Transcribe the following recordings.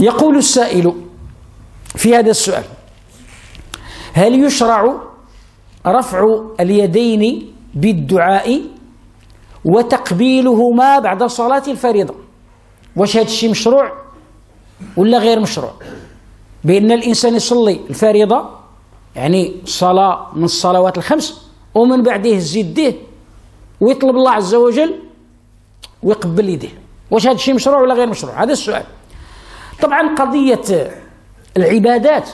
يقول السائل في هذا السؤال هل يشرع رفع اليدين بالدعاء وتقبيلهما بعد صلاة الفريضة؟ واش هذا الشيء مشروع ولا غير مشروع؟ بأن الإنسان يصلي الفريضة يعني صلاة من الصلوات الخمس ومن بعده يزيد يديه ويطلب الله عز وجل ويقبل يديه. واش هذا الشيء مشروع ولا غير مشروع؟ هذا السؤال. طبعا قضية العبادات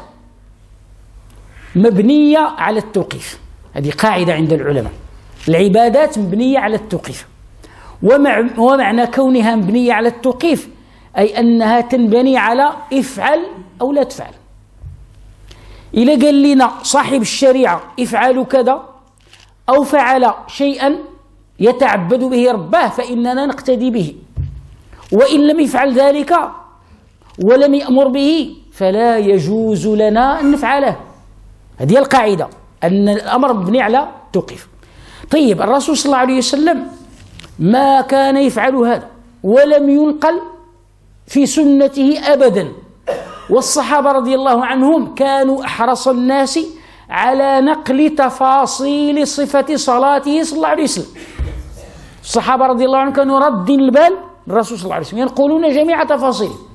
مبنية على التوقيف. هذه قاعدة عند العلماء. العبادات مبنية على التوقيف. ومع ومعنى كونها مبنية على التوقيف أي أنها تنبني على إفعل أو لا تفعل. إذا قال لنا صاحب الشريعة افعلوا كذا أو فعل شيئا يتعبد به رباه فإننا نقتدي به. وإن لم يفعل ذلك ولم يأمر به فلا يجوز لنا أن نفعله. هذه القاعدة أن الأمر مبني على توقيف. طيب الرسول صلى الله عليه وسلم ما كان يفعل هذا ولم ينقل في سنته أبدا. والصحابة رضي الله عنهم كانوا أحرص الناس على نقل تفاصيل صفة صلاته صلى الله عليه وسلم. الصحابة رضي الله عنهم كانوا رد البال الرسول صلى الله عليه وسلم ينقلون جميع تفاصيله.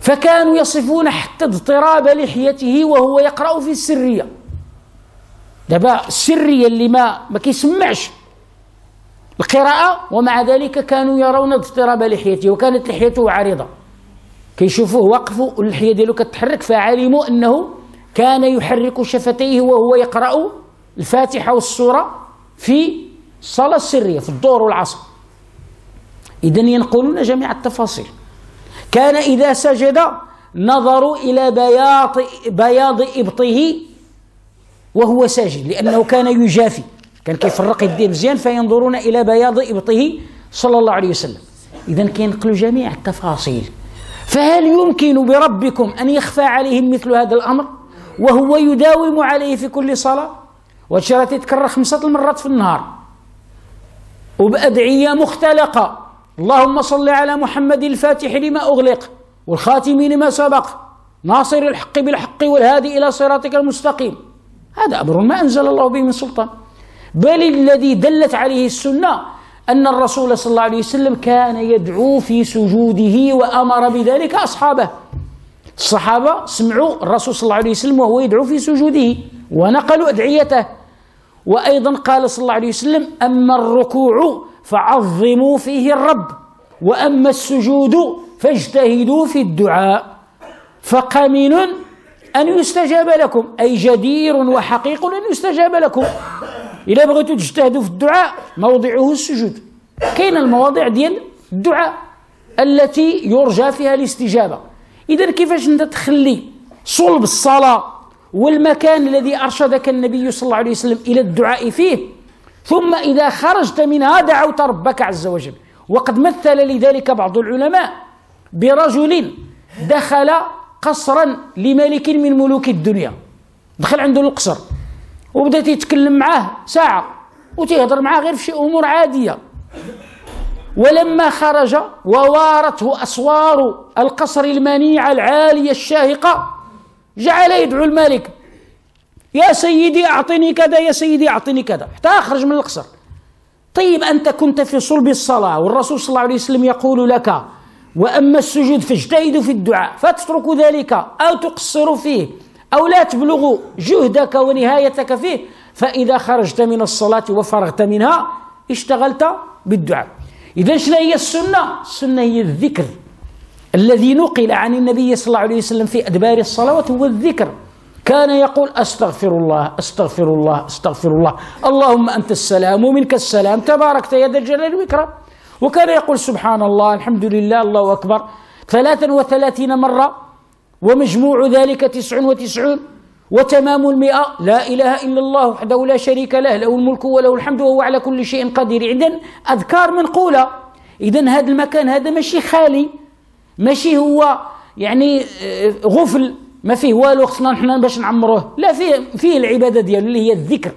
فكانوا يصفون حتى اضطراب لحيته وهو يقرأ في السرية. دابا السرية اللي ما ما كيسمعش القراءة ومع ذلك كانوا يرون اضطراب لحيته وكانت لحيته عريضة كيشوفوه وقف واللحية ديالو كتحرك فعلموا أنه كان يحرك شفتيه وهو يقرأ الفاتحة والسورة في الصلاة السرية في الظهر والعصر. إذا ينقلون جميع التفاصيل. كان إذا سجد نظروا إلى بياض بياض إبطه وهو ساجد لأنه كان يجافي كان كيفرق يديه مزيان فينظرون إلى بياض إبطه صلى الله عليه وسلم. إذا كينقلوا جميع التفاصيل. فهل يمكن بربكم أن يخفى عليهم مثل هذا الأمر؟ وهو يداوم عليه في كل صلاة؟ وشرا تتكرر خمسة المرات في النهار. وبأدعية مختلقة. اللهم صل على محمد الفاتح لما أغلق والخاتم لما سبق ناصر الحق بالحق والهادي إلى صراطك المستقيم. هذا أمر ما أنزل الله به من سلطان. بل الذي دلت عليه السنة أن الرسول صلى الله عليه وسلم كان يدعو في سجوده وأمر بذلك أصحابه. الصحابة سمعوا الرسول صلى الله عليه وسلم وهو يدعو في سجوده ونقلوا أدعيته. وأيضا قال صلى الله عليه وسلم أما الركوع فعظموا فيه الرب. وأما السجود فاجتهدوا في الدعاء. فقمن أن يستجاب لكم أي جدير وحقيق أن يستجاب لكم. إذا بغيتوا تجتهدوا في الدعاء موضعه السجود. كاين المواضع ديال الدعاء التي يرجى فيها الاستجابة. إذا كيفاش أنت تخلي صلب الصلاة والمكان الذي أرشدك النبي صلى الله عليه وسلم إلى الدعاء فيه؟ ثم إذا خرجت منها دعوت ربك عز وجل. وقد مثل لذلك بعض العلماء برجل دخل قصرا لملك من ملوك الدنيا. دخل عنده القصر وبدا يتكلم معاه ساعة وتيهضر معاه غير في شي أمور عادية. ولما خرج ووارته أسوار القصر المنيعة العالية الشاهقة جعل يدعو الملك. يا سيدي أعطني كذا يا سيدي أعطني كذا. حتى أخرج من القصر. طيب أنت كنت في صلب الصلاة والرسول صلى الله عليه وسلم يقول لك وأما السجود فاجتهدوا في الدعاء فتترك ذلك أو تقصر فيه أو لا تبلغ جهدك ونهايتك فيه فإذا خرجت من الصلاة وفرغت منها اشتغلت بالدعاء. إذا شنو هي السنة؟ السنة هي الذكر الذي نقل عن النبي صلى الله عليه وسلم في أدبار الصلوات هو الذكر. كان يقول أستغفر الله أستغفر الله أستغفر الله. اللهم أنت السلام ومنك السلام. تباركت يا ذا الجلال والإكرام. وكان يقول سبحان الله الحمد لله الله أكبر. ثلاثا وثلاثين مرة ومجموع ذلك تسع وتسعون وتمام المئة. لا إله إلا الله وحده لا شريك له له الملك وله الحمد وهو على كل شيء قدير. إذن أذكار منقولة. إذن هذا المكان هذا ماشي خالي. ماشي هو يعني آه، غفل. ما فيه والو خصنا نحن باش نعمروه. لا فيه فيه العبادة ديالو اللي هي الذكر.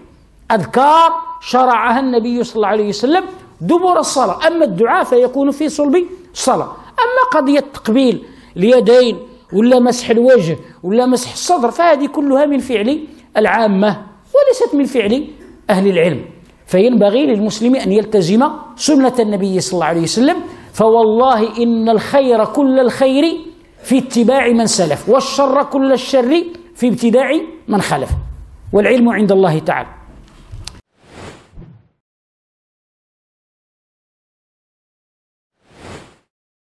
أذكار شرعها النبي صلى الله عليه وسلم دبر الصلاة. أما الدعاء فيكون في صلب الصلاة. أما قضية التقبيل اليدين ولا مسح الوجه ولا مسح الصدر فهذه كلها من فعل العامة وليست من فعل أهل العلم. فينبغي للمسلم أن يلتزم سنة النبي صلى الله عليه وسلم. فوالله إن الخير كل الخير في اتباع من سلف والشر كل الشر في ابتداع من خلف والعلم عند الله تعالى.